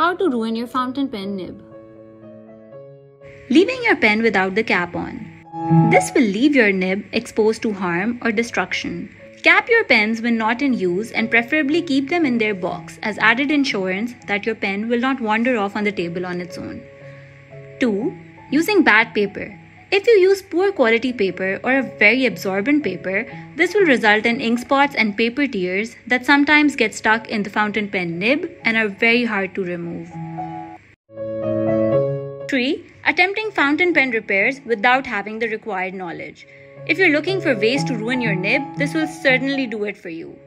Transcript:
How to ruin your fountain pen nib. Leaving your pen without the cap on. This will leave your nib exposed to harm or destruction. Cap your pens when not in use and preferably keep them in their box as added insurance that your pen will not wander off on the table on its own. 2. Using bad paper. If you use poor quality paper or a very absorbent paper, this will result in ink spots and paper tears that sometimes get stuck in the fountain pen nib and are very hard to remove. 3. Attempting fountain pen repairs without having the required knowledge. If you're looking for ways to ruin your nib, this will certainly do it for you.